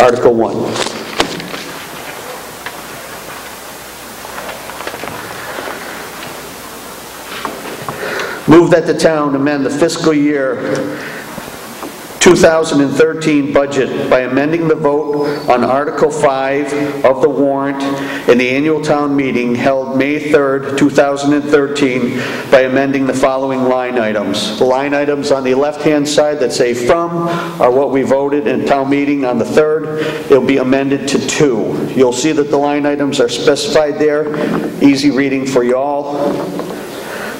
Article 1. Move that the town amend the fiscal year 2013 budget by amending the vote on Article 5 of the warrant in the annual town meeting held May 3rd, 2013, by amending the following line items. The line items on the left-hand side that say "from" are what we voted in town meeting on the 3rd. It'll be amended to 2. You'll see that the line items are specified there. Easy reading for you all.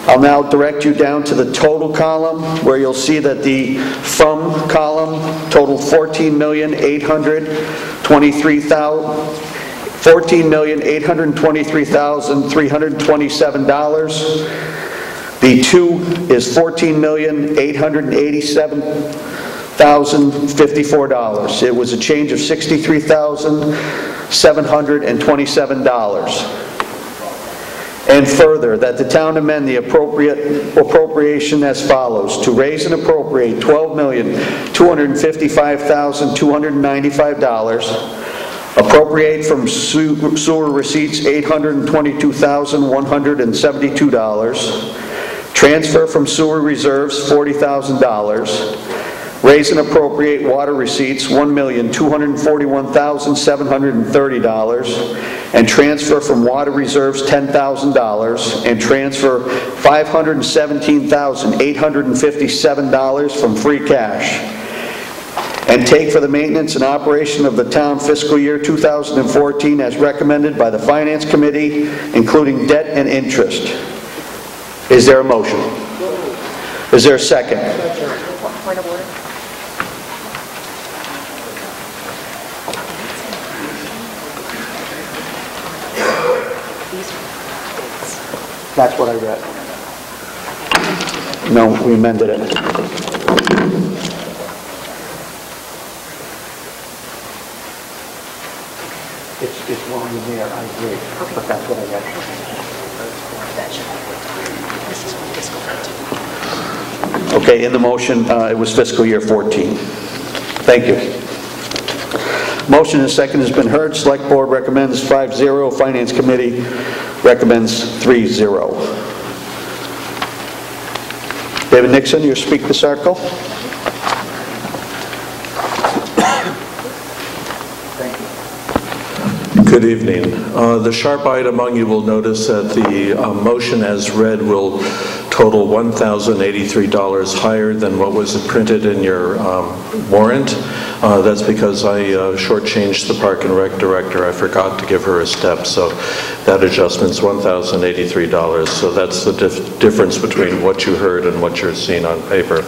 I'll now direct you down to the total column, where you'll see that the from column total $14,823,000, $14,823,327. The two is $14,887,054. It was a change of $63,727. And further, that the town amend the appropriate appropriation as follows: to raise and appropriate $12,255,295, appropriate from sewer receipts $822,172, transfer from sewer reserves $40,000, Raise and appropriate water receipts, $1,241,730, and transfer from water reserves, $10,000, and transfer $517,857 from free cash. And take for the maintenance and operation of the town fiscal year 2014 as recommended by the Finance Committee, including debt and interest. Is there a motion? Is there a second? Point of order. That's what I read. No, we amended it. It's, it's wrong in there, I agree, but that's what I read. That should be. This is for fiscal 14. Okay, in the motion, uh, it was fiscal year 14. Thank you. Motion and second has been heard. Select Board recommends 5-0. Finance Committee recommends 3-0. David Nixon, you speak this article? Good evening. Uh, The sharp-eyed among you will notice that the uh, motion as read will total $1,083 higher than what was printed in your um, warrant. Uh, That's because I uh, shortchanged the Park and Rec Director. I forgot to give her a step, so that adjustment's $1,083. So that's the dif- difference between what you heard and what you're seeing on paper.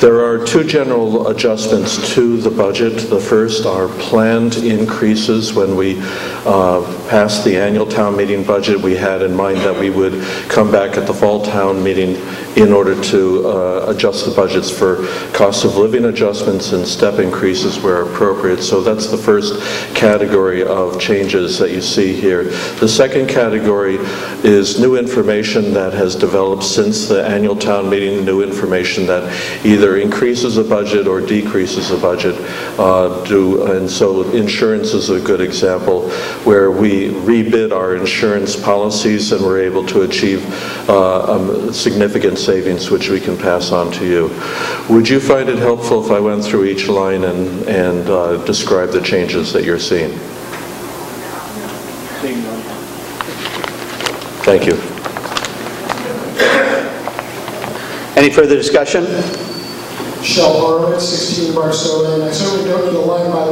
There are two general adjustments to the budget. The first are planned increases. When we uh, passed the annual town meeting budget, we had in mind that we would come back at the fall town meeting in order to uh, adjust the budgets for cost of living adjustments and step increases where appropriate. So that's the first category of changes that you see here. The second category is new information that has developed since the annual town meeting, new information that either increases a budget or decreases a budget. uh, do- And so insurance is a good example, where we rebid our insurance policies and we're able to achieve uh, um, significant savings, which we can pass on to you. Would you find it helpful if I went through each line and and uh, describe the changes that you're seeing? Thank you. Any further discussion? Shel Horowitz, 16 Barstow Lane. I certainly don't know line by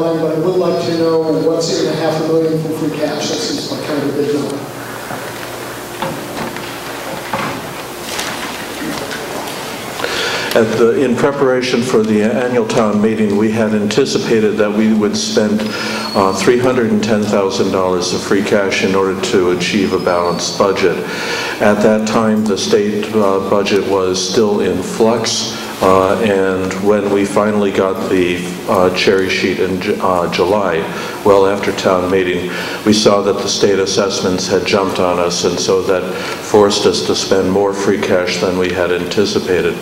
like to know what's in the half a million from free cash. That seems like kind of a big number. At the, in preparation for the annual town meeting, we had anticipated that we would spend uh, $310,000 of free cash in order to achieve a balanced budget. At that time, the state uh, budget was still in flux, and when we finally got the uh, cherry sheet in uh, July, well after town meeting, we saw that the state assessments had jumped on us, and so that forced us to spend more free cash than we had anticipated.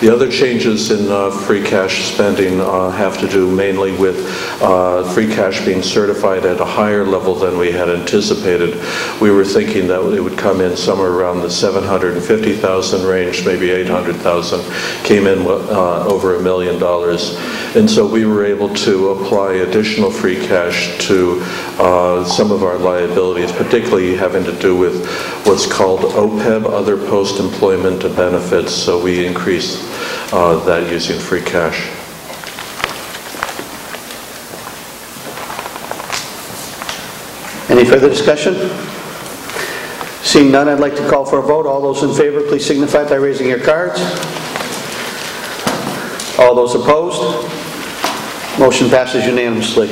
The other changes in uh, free cash spending uh, have to do mainly with uh, free cash being certified at a higher level than we had anticipated. We were thinking that it would come in somewhere around the 750,000 range, maybe 800,000, came in uh, over a million dollars. And so we were able to apply additional free cash to uh, some of our liabilities, particularly having to do with what's called OPEB, other post-employment benefits, so we increased uh, that using free cash. Any further discussion? Seeing none, I'd like to call for a vote. All those in favor, please signify by raising your cards. All those opposed? Motion passes unanimously.